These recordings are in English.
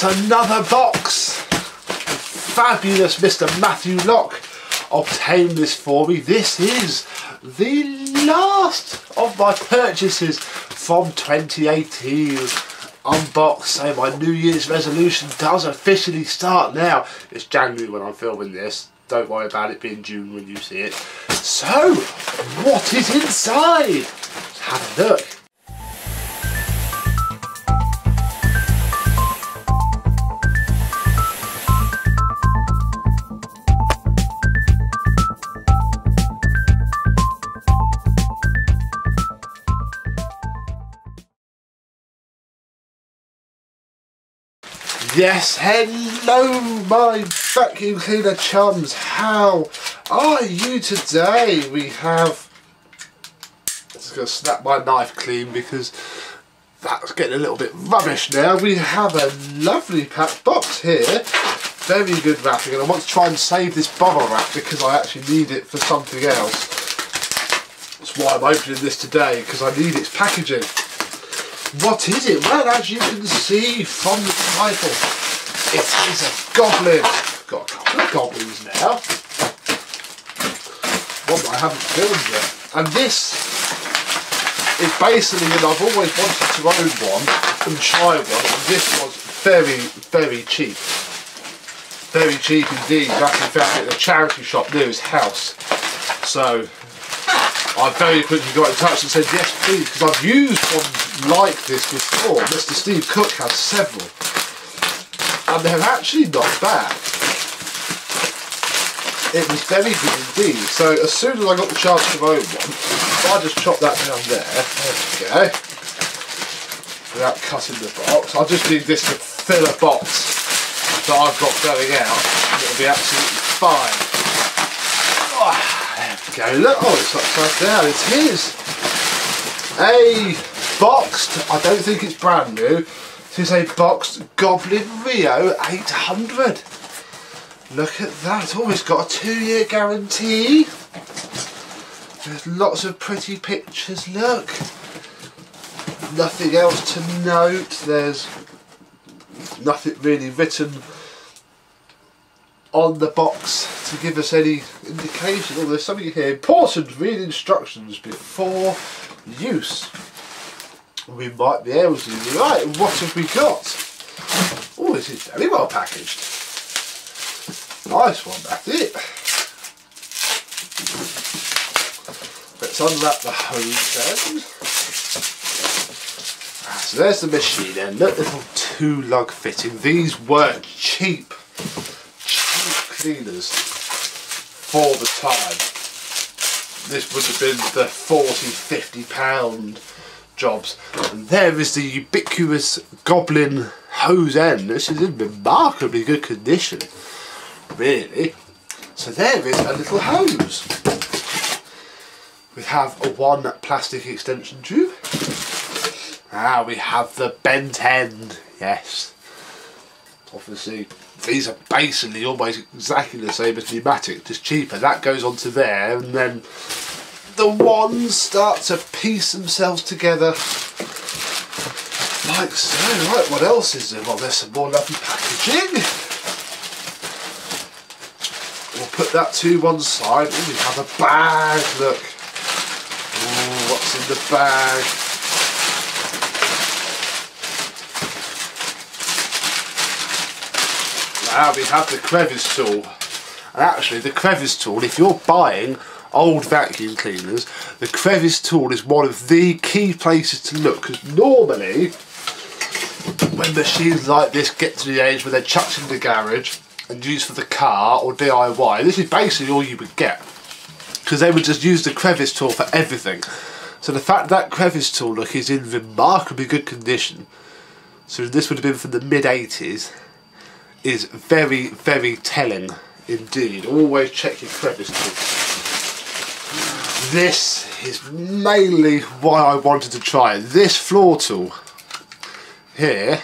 Yes, another box. Fabulous Mr. Matthew Locke obtained this for me. This is the last of my purchases from 2018. Unbox, so my New Year's resolution does officially start now. It's January when I'm filming this. Don't worry about it being June when you see it. So, what is inside? Let's have a look. Yes, hello my vacuum cleaner chums. How are you today? We have. I'm just going to snap my knife clean because that's getting a little bit rubbish now. We have a lovely packed box here. Very good wrapping, and I want to try and save this bubble wrap because I actually need it for something else. That's why I'm opening this today because I need its packaging. What is it? Well, as you can see from the title, it is a goblin. Got a couple of goblins now. One that I haven't filmed yet. And this is basically, and I've always wanted to own one and try one, and this was very, very cheap. Very cheap indeed. That's in fact at a charity shop near his house. So I very quickly got in touch and said yes please because I've used one like this before. Mr Steve Cook has several and they're actually not bad. It was very good indeed. So as soon as I got the chance to own one, I just chop that down there. There we go. Without cutting the box. I just need this to fill a box that I've got going out. It'll be absolutely fine. Ah go. Look, oh, it's upside down. It is his. a boxed. I don't think it's brand new. It is a boxed Goblin Rio 800. Look at that. Oh, it's got a two-year guarantee. There's lots of pretty pictures. Look. Nothing else to note. There's nothing really written on the box to give us any indication. Oh, there's something here. Important, read instructions before use. We might be able to. Right, what have we got? Oh, this is very well packaged. Nice one, that's it. Let's unwrap the hose then. Ah, so there's the machine then. Look, little two lug fitting. These were cheap cleaners for the time. This would have been the 40, 50 pound jobs. And there is the ubiquitous Goblin hose end. This is in remarkably good condition, really. So there is a little hose. We have a one plastic extension tube. Ah, we have the bent end, yes. Obviously these are basically almost exactly the same as Numatic, just cheaper. That goes onto there and then the ones start to piece themselves together like so. Right, what else is there? Well, there's some more lovely packaging. We'll put that to one side. Ooh, we have a bag, look. Ooh, what's in the bag? Now we have the crevice tool. And actually the crevice tool, if you're buying old vacuum cleaners, the crevice tool is one of the key places to look because normally when machines like this get to the age where they're chucked in the garage and used for the car or DIY, this is basically all you would get because they would just use the crevice tool for everything. So the fact that crevice tool look is in remarkably good condition, so this would have been from the mid 80s, is very, very telling indeed. Always check your crevice tool. This is mainly why I wanted to try it. This floor tool here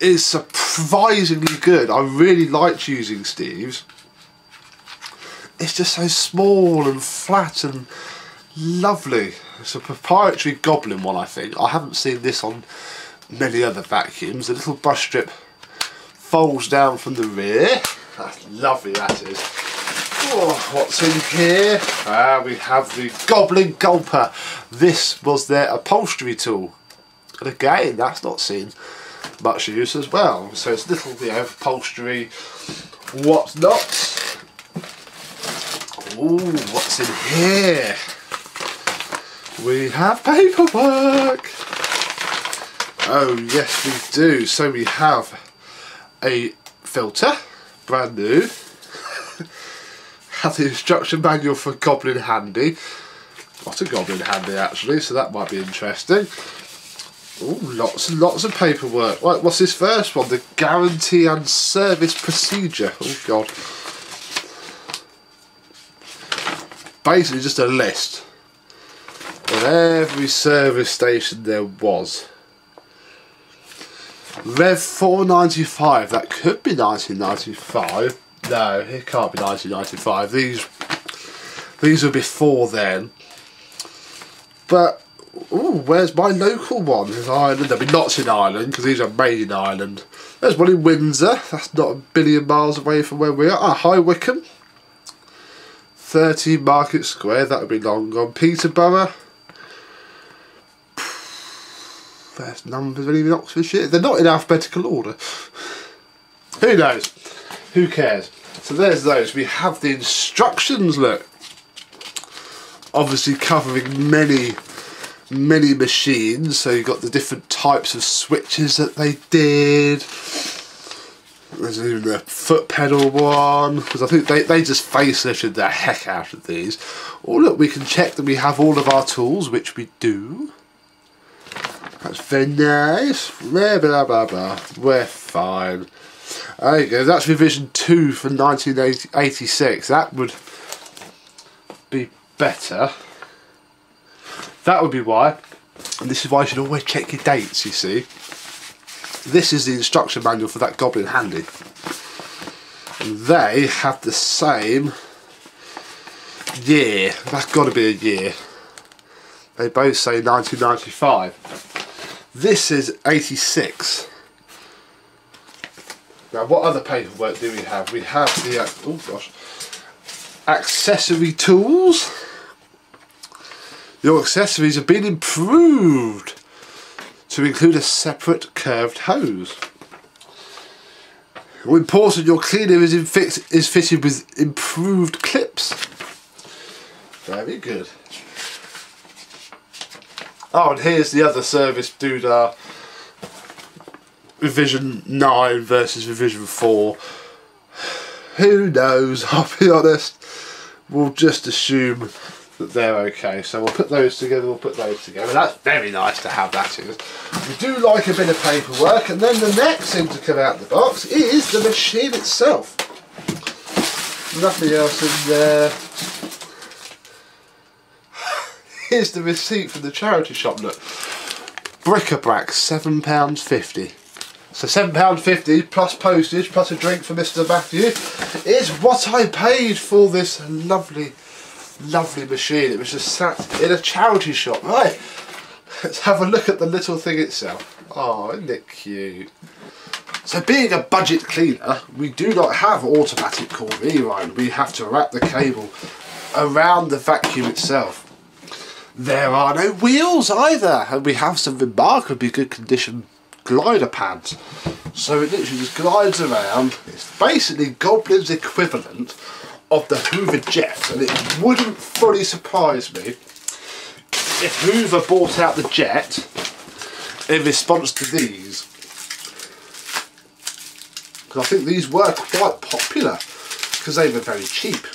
is surprisingly good. I really liked using Steve's. It's just so small and flat and lovely. It's a proprietary Goblin one I think. I haven't seen this on many other vacuums. The little brush strip folds down from the rear. That's lovely, that is. Oh, what's in here? Ah, we have the Goblin Gulper. This was their upholstery tool. And again, that's not seen much use as well. So it's little, you know, upholstery, what's not. Ooh, what's in here? We have paperwork. Oh yes we do. So we have a filter, brand new. Have the instruction manual for Goblin Handy. Not a Goblin Handy actually, so that might be interesting. Oh, lots and lots of paperwork. Right, what's this first one? The guarantee and service procedure. Oh god. Basically just a list of every service station there was. Rev 495, that could be 1995. No, it can't be 1995. These these were before then. But oh, where's my local one? In Ireland. I mean, not in Ireland because these are made in Ireland. There's one in Windsor. That's not a billion miles away from where we are. Ah, High Wycombe. 30 Market Square. That would be long gone. Peterborough. There's numbers of even Oxfordshire. They're not in alphabetical order. Who knows? Who cares? So there's those. We have the instructions, look. Obviously covering many, many machines. So you've got the different types of switches that they did. There's even the foot pedal one. Because I think they, they just facelifted the heck out of these. Oh look, we can check that we have all of our tools, which we do. That's very nice. Blah, blah, blah, blah. We're fine. There you go. That's revision 2 from 1986. That would be better. That would be why. And this is why you should always check your dates, you see. This is the instruction manual for that Goblin Handy. And they have the same year. That's got to be a year. They both say 1995. This is 86. Now what other paperwork do we have? We have the, uh, oh gosh, accessory tools. Your accessories have been improved to include a separate curved hose. Important, your cleaner is, is fitted with improved clips. Very good. Oh, and here's the other service doodah. Revision 9 versus Revision 4. Who knows, I'll be honest. We'll just assume that they're okay. So we'll put those together, we'll put those together. That's very nice to have that in. We do like a bit of paperwork and then the next thing to come out of the box is the machine itself. Nothing else in there. Here's the receipt from the charity shop, look. Bric-a-brac, £7.50. So £7.50 plus postage plus a drink for Mr Matthew is what I paid for this lovely, lovely machine. It was just sat in a charity shop. Right, let's have a look at the little thing itself. Oh, isn't it cute? So being a budget cleaner, we do not have automatic core rewind. We have to wrap the cable around the vacuum itself. There are no wheels either, and we have some remarkably good condition glider pads. So it literally just glides around. It's basically Goblin's equivalent of the Hoover Jet, and it wouldn't fully surprise me if Hoover bought out the Jet in response to these. Because I think these were quite popular because they were very cheap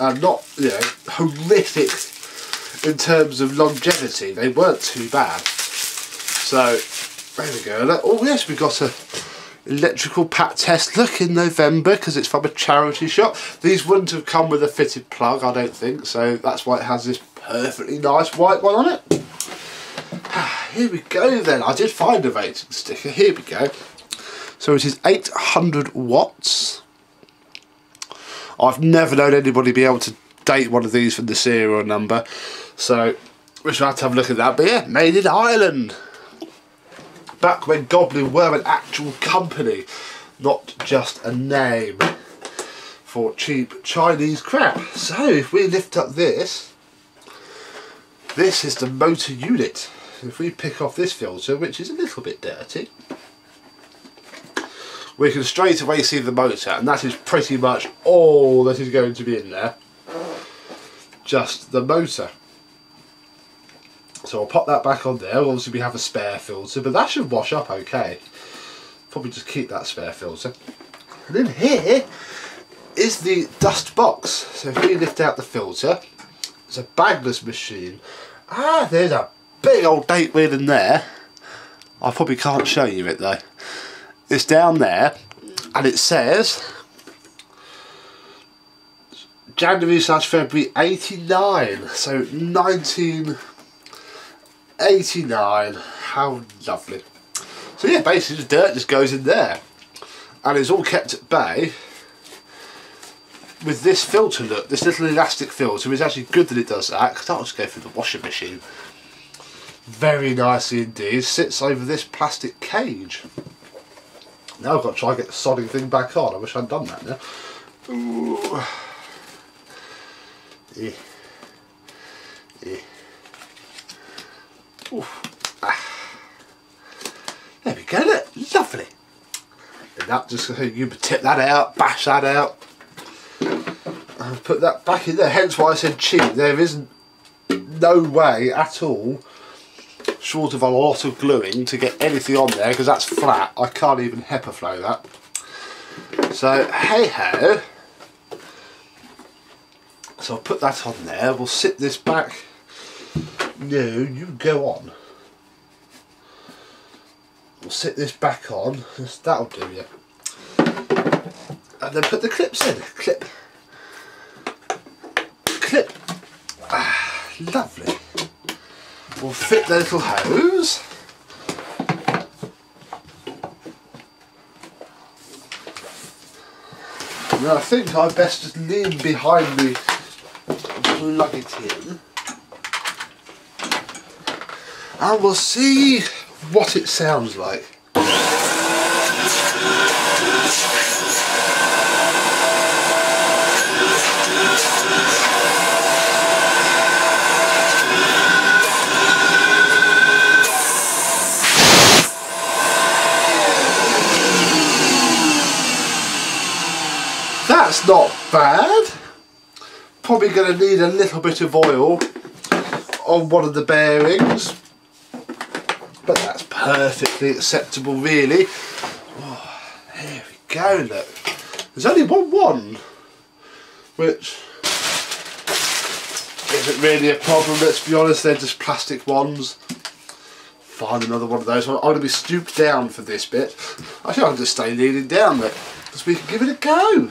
and not, you know, horrific in terms of longevity, they weren't too bad. So, there we go. Oh yes, we got a electrical pat test look in November because it's from a charity shop. These wouldn't have come with a fitted plug, I don't think, so that's why it has this perfectly nice white one on it. Here we go then. I did find a rating sticker. Here we go. So it is 800 watts. I've never known anybody be able to date one of these from the serial number. So we shall have to have a look at that. But yeah, made in Ireland. Back when Goblin were an actual company, not just a name for cheap Chinese crap. So if we lift up this, this is the motor unit. If we pick off this filter, which is a little bit dirty, we can straight away see the motor and that is pretty much all that is going to be in there just the motor so I'll pop that back on there. Obviously we have a spare filter but that should wash up okay. Probably just keep that spare filter. And in here is the dust box. So if we lift out the filter it's a bagless machine. Ah there's a big old date wheel in there. I probably can't show you it though. It's down there and it says January slash February 89 so 1989 how lovely so yeah basically the dirt just goes in there and it's all kept at bay with this filter look this little elastic filter is actually good that it does that because that'll just go through the washing machine very nicely indeed sits over this plastic cage now I've got to try and get the sodding thing back on. I wish I'd done that now. Ooh. Yeah. There we go, look, lovely. And that just, you tip that out, bash that out, and put that back in there. Hence why I said cheap. There isn't no way at all short of a lot of gluing to get anything on there because that's flat. I can't even HEPA flow that. So hey ho. So I'll put that on there. We'll sit this back. No, you go on. We'll sit this back on. That'll do you. And then put the clips in. Clip. Clip. Ah, lovely. We'll fit the little hose. Now I think I'd best just lean behind me and plug it in. And we'll see what it sounds like. That's not bad. Probably going to need a little bit of oil on one of the bearings. But that's perfectly acceptable really. Oh, there we go, look. There's only one one, which isn't really a problem, let's be honest, they're just plastic ones. Find another one of those. I'm going to be stooped down for this bit. I think I'll just stay leaning down there because we can give it a go.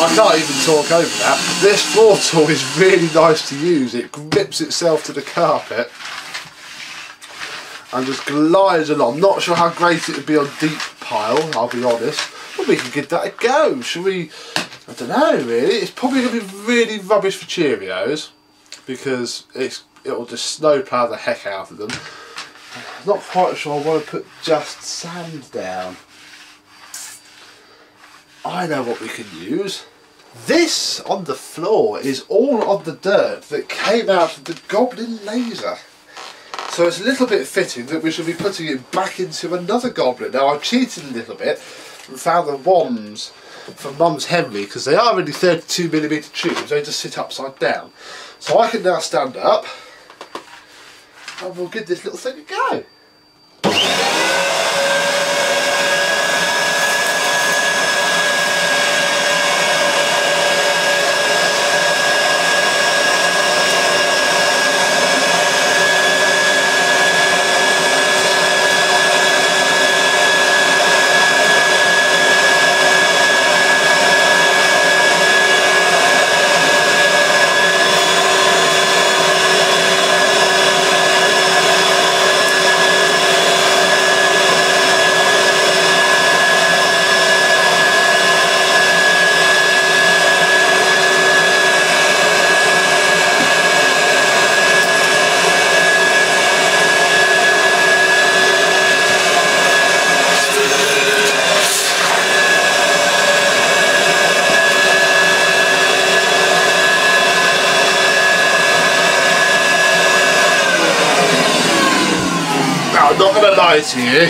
I can't even talk over that. This floor tool is really nice to use. It grips itself to the carpet and just glides along. Not sure how great it would be on deep pile, I'll be honest. But we can give that a go. Shall we I don't know really. It's probably going to be really rubbish for Cheerios because it's it'll just snowplow the heck out of them. not quite sure I want to put just sand down. I know what we can use. This on the floor is all of the dirt that came out of the Goblin laser. So it's a little bit fitting that we should be putting it back into another Goblin. Now I've cheated a little bit and found the wands for Mum's Henry because they are only 32mm tubes, they just sit upside down. So I can now stand up and we'll give this little thing a go. You,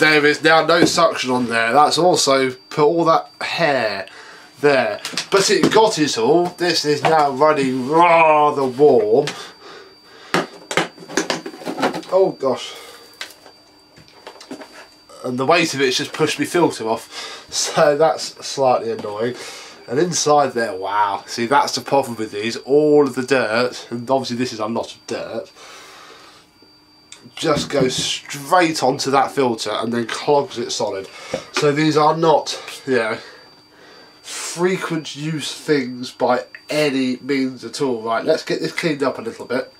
there is now no suction on there. That's also put all that hair there. But it got it all. This is now running rather warm. Oh gosh. And the weight of it's just pushed my filter off. So that's slightly annoying. And inside there, wow. See, that's the problem with these. All of the dirt, and obviously this is a lot of dirt, just goes straight onto that filter and then clogs it solid. So these are not, you know, frequent use things by any means at all. Right, let's get this cleaned up a little bit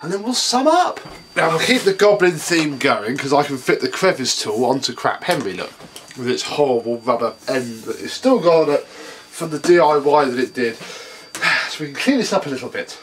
and then we'll sum up. Now we'll keep the goblin theme going because I can fit the crevice tool onto crap Henry look with its horrible rubber end that is still got on it from the DIY that it did. So we can clean this up a little bit.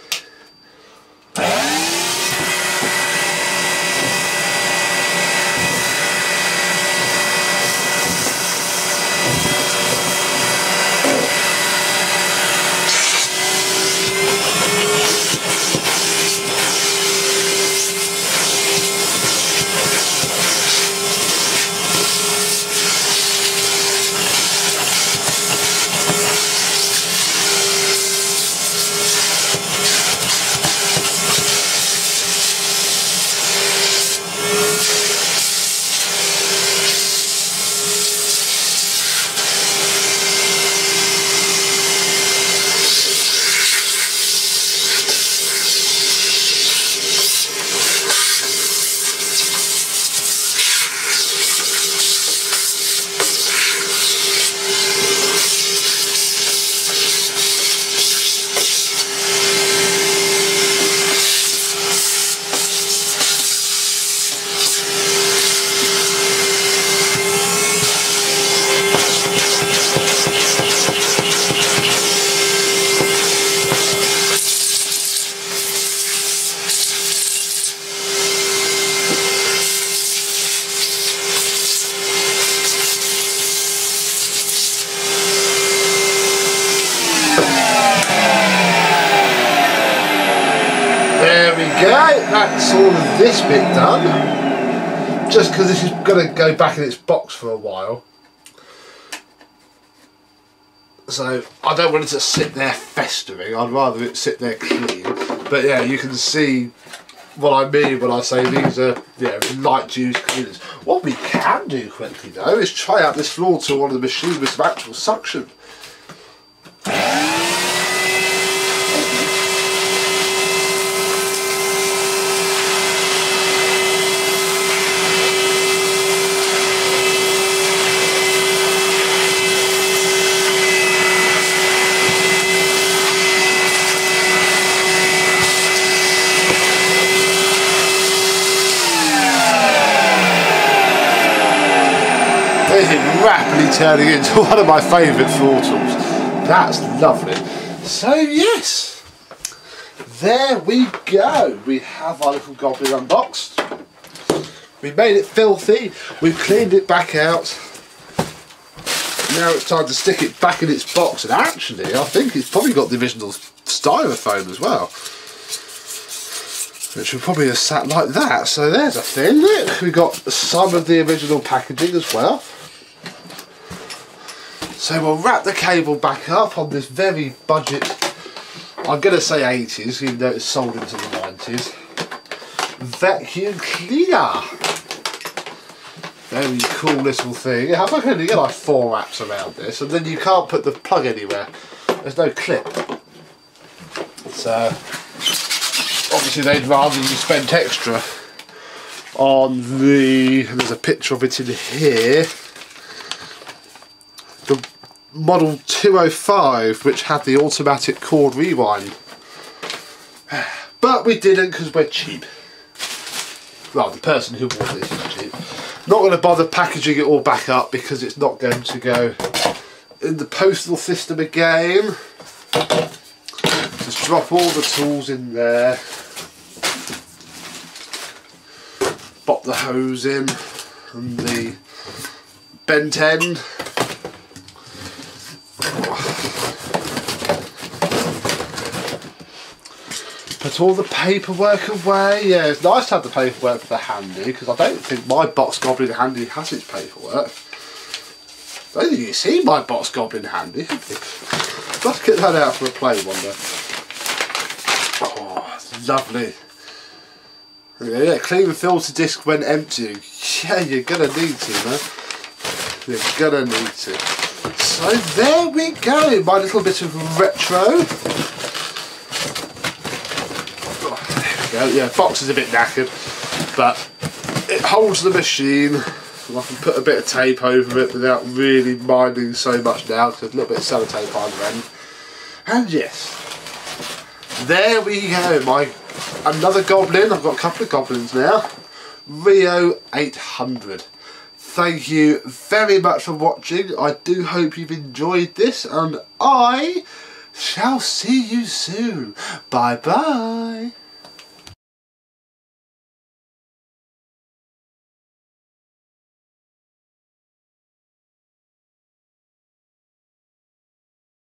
Go back in its box for a while. So I don't want it to sit there festering. I'd rather it sit there clean. But yeah, you can see what I mean when I say these are yeah, light juice cleaners. What we can do quickly though is try out this floor tool on one of the machine with some actual suction. Turning into one of my favourite tools. That's lovely. So yes, there we go. We have our little goblin unboxed. We made it filthy. We've cleaned it back out. Now it's time to stick it back in its box. And actually, I think it's probably got the original styrofoam as well. Which would probably have sat like that. So there's a thing. Look, we got some of the original packaging as well. So we'll wrap the cable back up on this very budget, I'm going to say 80s, even though it's sold into the 90s, vacuum cleaner. Very cool little thing. How I can get like four wraps around this and then you can't put the plug anywhere. There's no clip. So obviously they'd rather you spend extra on the, there's a picture of it in here, Model 205 which had the automatic cord rewind. But we didn't because we're cheap. Well, the person who bought this is cheap. Not going to bother packaging it all back up because it's not going to go in the postal system again. Just drop all the tools in there. Pop the hose in and the bent end Put all the paperwork away. Yeah, it's nice to have the paperwork for the handy because I don't think my box goblin handy has its paperwork. I don't think you've seen my box goblin handy. Let's get that out for a play one day. Oh, lovely. Yeah, yeah, clean the filter disc when empty. Yeah, you're gonna need to, man. You're gonna need to. So there we go, my little bit of retro. Yeah, box is a bit knackered, but it holds the machine. I can put a bit of tape over it without really minding so much now because a little bit of sellotape on the end. And yes, there we go. My another goblin. I've got a couple of goblins now. Rio 800. Thank you very much for watching. I do hope you've enjoyed this and I shall see you soon. Bye bye.